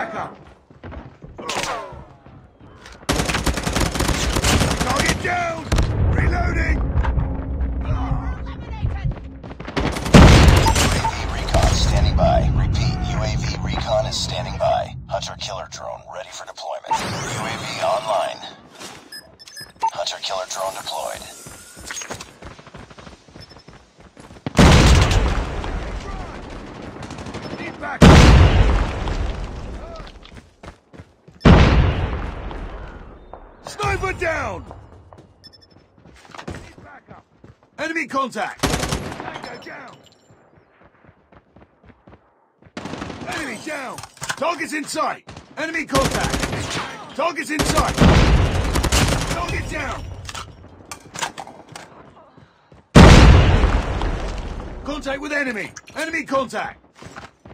Target down! Reloading! UAV recon standing by. Repeat, UAV recon is standing by. Hunter killer drone ready for deployment. UAV online. Hunter killer drone deployed. Need backup! Sniper down! Enemy contact! Tango down! Enemy down! Target's in sight! Enemy contact! Target's in sight! Target down! Contact with enemy! Enemy contact!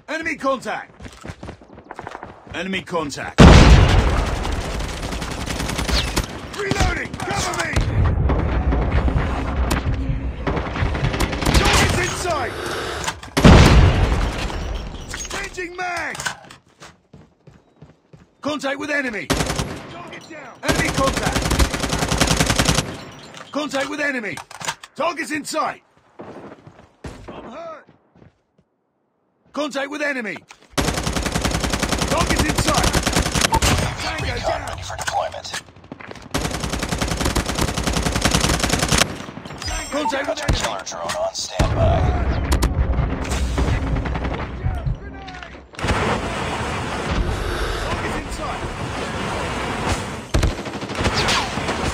Enemy contact! Enemy contact! Reloading! Cover me! Target's in sight! Changing mag! Contact with enemy! Target down! Enemy contact! Contact with enemy! Target's in sight! I'm hurt! Contact with enemy! Target's in sight! UAV Tango recon down! ready for deployment. Contact with Hunter enemy! killer drone on standby.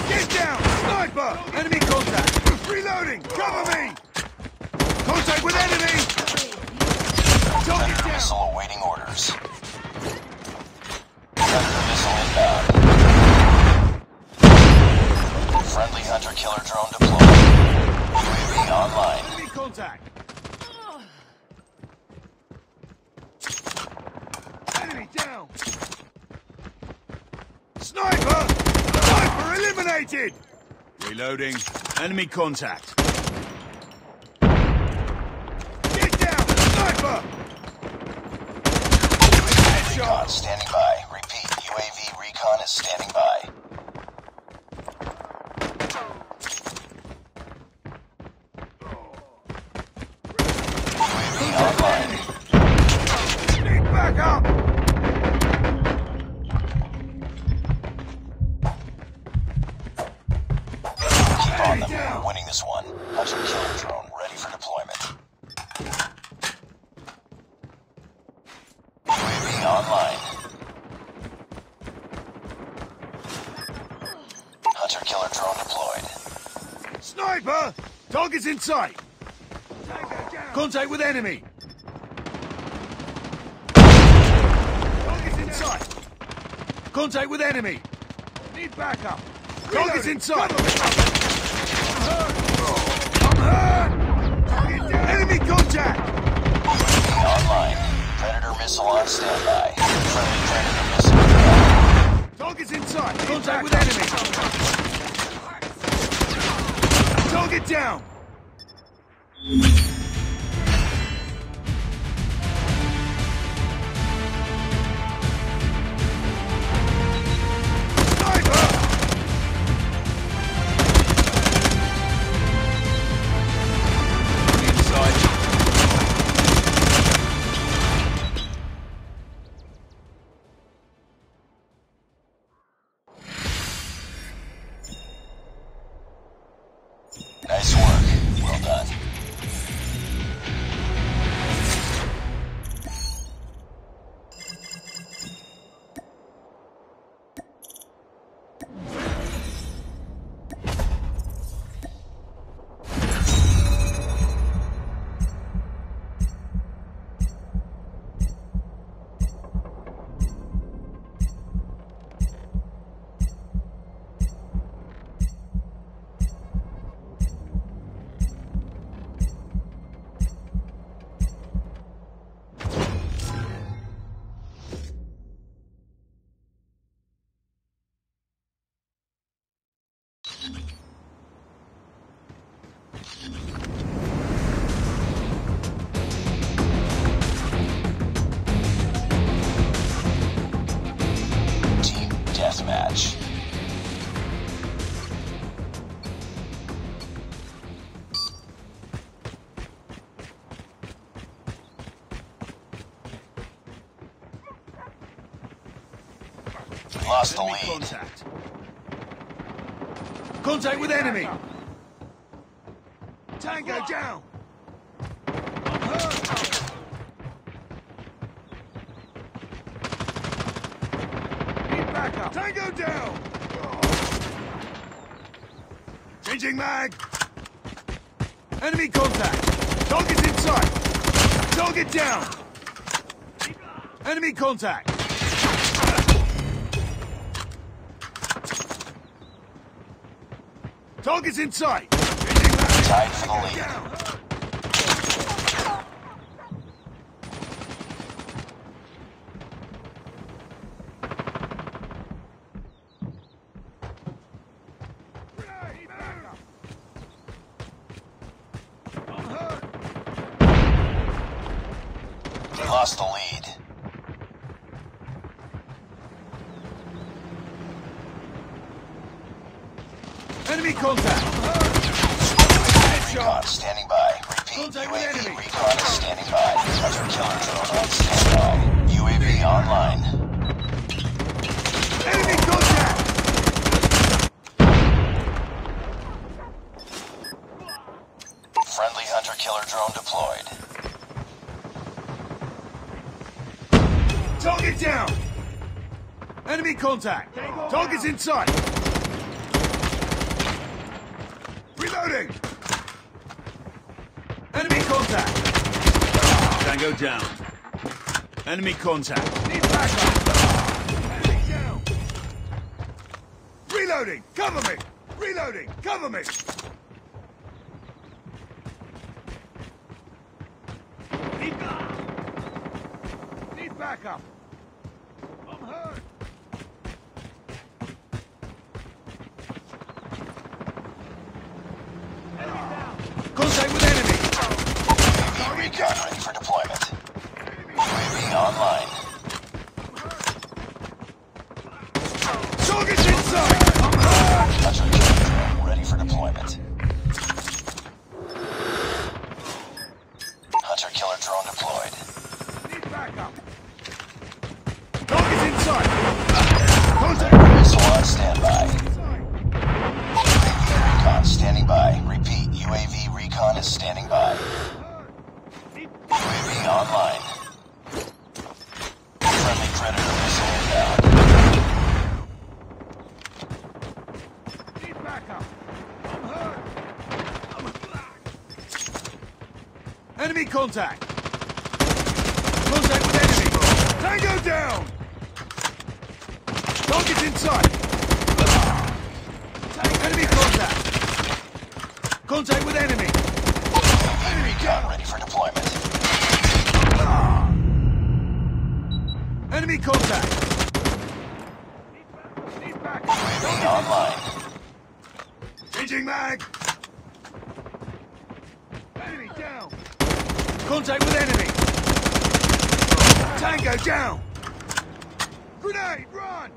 Get down! Sniper! Enemy contact! Reloading! Cover me! Contact with enemy! Target down! missile awaiting orders. Predator missile inbound. Friendly hunter killer drone deployed. Online. Enemy contact! Enemy down! Sniper! Sniper eliminated! Reloading. Enemy contact. Get down! Sniper! Recon Headshot! standing by. Repeat, UAV recon is standing by. Hunter killer drone ready for deployment. UAV online. Hunter killer drone deployed. Sniper! Target's in sight! Contact with enemy! Target's in sight! Contact with enemy! Need backup! Target's in sight! I'm hurt! I'm hurt! Target down! Enemy contact! Online. Predator missile on standby. Friendly Predator missile. Target's in sight! Contact with enemy! Target down! Contact with enemy. Tango down. Tango down. Changing mag. Enemy contact. Target's in sight. Target down. Enemy contact. Target's in sight. For the lead. Lost the lead. Enemy contact. Recon standing by. Repeat, Contact UAV recon is standing by. Hunter killer drone on standby. UAV online. Enemy contact. Friendly hunter killer drone deployed. Target down. Enemy contact. Target's in sight. Reloading. Enemy contact. Tango down. Enemy contact. Need backup. Enemy down. Reloading. Cover me. Reloading. Cover me. Need Need backup. Contact. Contact with enemy. Tango down. Target's inside. Enemy contact. Contact with enemy. UAV recon ready for deployment. Enemy contact. Need backup. UAV online. Changing mag. Enemy down. Contact with enemy. Tango down. Grenade, run.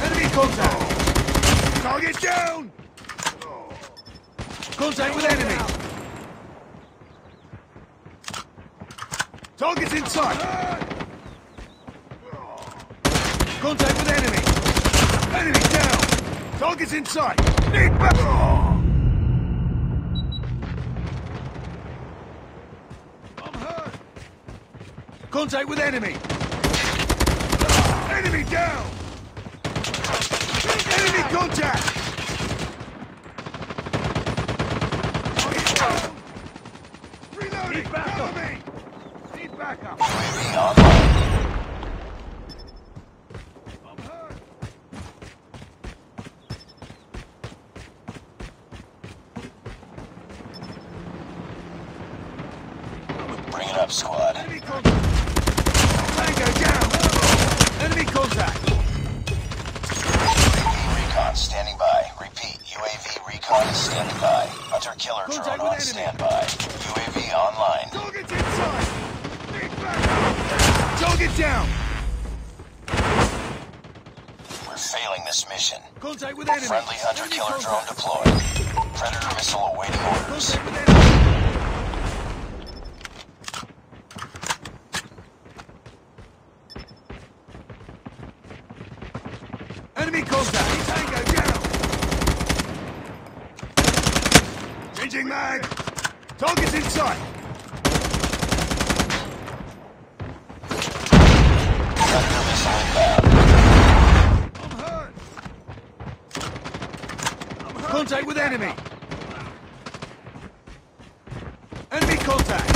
Enemy contact. Target down. Contact with enemy. Target's in sight. Contact with enemy. Enemy down. Target's in sight. Need back. I'm hurt. Contact with enemy. Enemy down. Enemy contact. Reloading. Need backup. Need backup. Awaiting orders. Contact with enemy! Contact! Tango down! Changing mag! Target's in sight! Predator missile inbound. I'm hurt! I'm hurt! Contact with! Enemy contact!